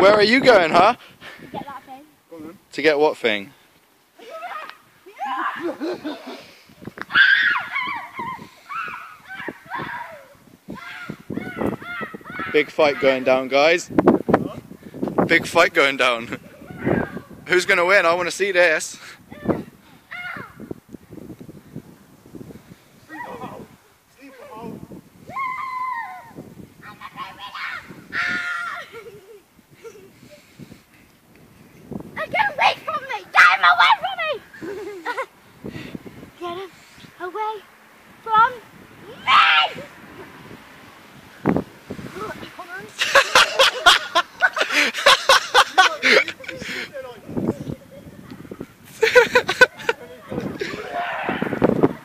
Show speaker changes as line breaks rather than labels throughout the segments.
Where are you going, huh?
To get that thing.
To get what thing? Big fight going down, guys. Big fight going down. Who's gonna win? I want to see this.
Get away from me! Get him away from me! Get him away from!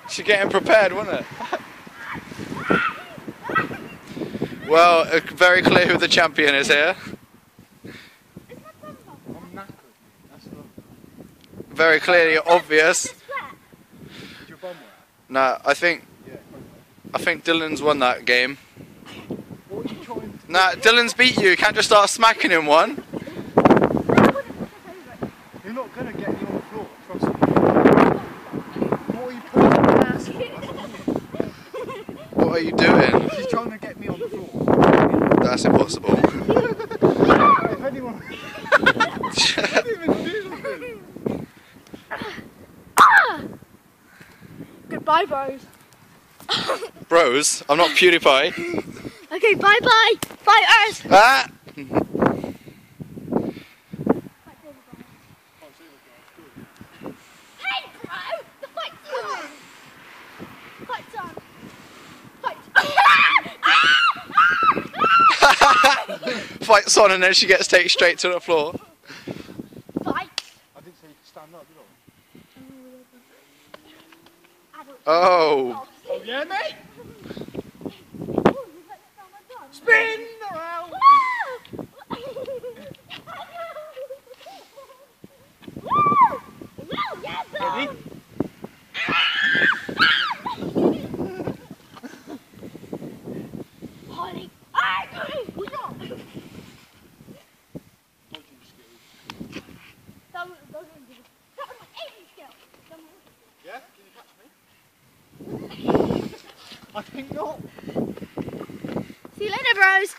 She's getting prepared, wasn't it? Well, very clear who the champion is here. Very clearly obvious. Nah, I think I think Dylan's won that game. Nah, Dylan's beat you. You can't just start smacking him one.
You're not gonna get me on the floor, trust me. What are you putting
What are you doing?
She's trying to get me on the floor.
That's impossible.
Goodbye, bros.
Bros, I'm not PewDiePie.
Okay, bye bye. Bye, Earth.
Ah!
Hey, bro! The fight's on! Fight's on! Fight!
Fights on and then she gets taken straight to the floor.
Fight!
I didn't say you could stand up, did
Oh.
I? Yeah, mate?
Ooh, you let that sound like done.
Spin around!
Woo! Woo! Yeah, bro! Holly! Ah, Holly! Who's on? That was, that was, that was my aiming skill. That was-
Yeah? Can you catch me? I think not.
See you later, bros.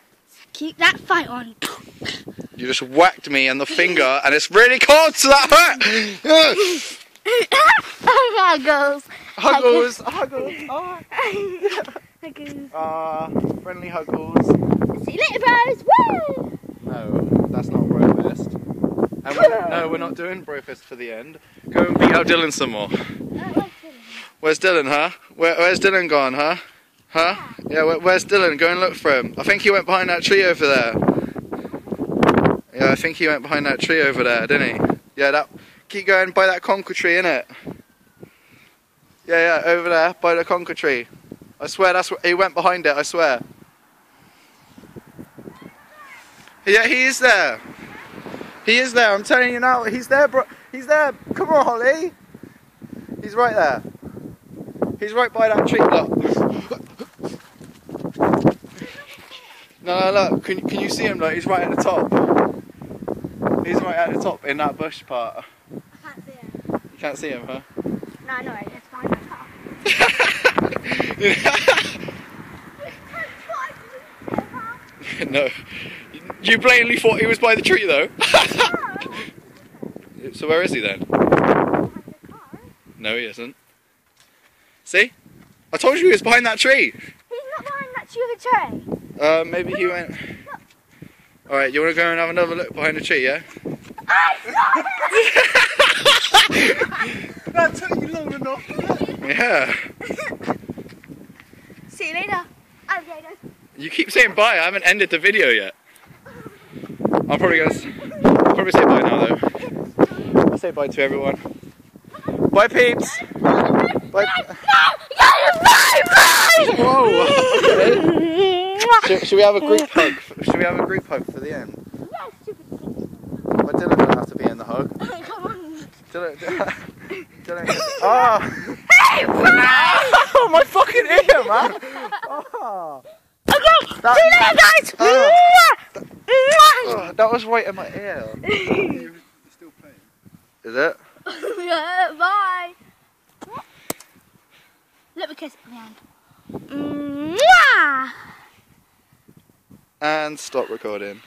Keep that fight on.
You just whacked me in the finger and it's really cold, so that hurt!
Huggles.
Huggles, huggles, ah,
Huggles.
ah, friendly huggles.
See you later, bros. Woo!
No, that's not Brofist. And we're, no, we're not doing Brofist for the end. Go and beat out Dylan some more. Where's Dylan, huh? Where, where's Dylan gone, huh? Huh? Yeah, where, where's Dylan? Go and look for him. I think he went behind that tree over there. Yeah, I think he went behind that tree over there, didn't he? Yeah, that. Keep going by that conker tree, innit? Yeah, yeah, over there by the conker tree. I swear that's where he went behind it. I swear. Yeah, he is there. He is there. I'm telling you now. He's there, bro. He's there. Come on, Holly. He's right there. He's right by that tree. Look. No, no, look. Can, can you see him? Look, he's right at the top. He's right at the top in that bush part.
I can't see it.
You can't see him, huh?
No, no. It's fine. It's fine.
no. You blatantly thought he was by the tree, though. so where is he then? No, he isn't. See? I told you he was behind that tree.
He's not behind that sugar tray.
Uh, maybe he went. Alright, you want to go and have another look behind the tree, yeah?
That took you long enough.
Yeah.
See you later. Alligators.
You keep saying bye, I haven't ended the video yet. I'm probably gonna s- I'll probably say bye now though. I'll say bye to everyone. Bye peeps! Bye. Whoa! Okay. Should, should we have a group hug? Should we have a group hug for the end?
Yeah, stupid kid.
Well, Dylan doesn't have to be in the hug.
Come on.
Dylan, Dylan, Dylan oh!
Hey, bro!
oh, my fucking ear, man! Oh.
Okay.
That,
See you later, guys.
Oh.
Mwah. Mwah.
Oh, that was right in my ear.
still playing.
Is it?
Bye. Let me kiss it on the hand. Mwah.
And stop recording.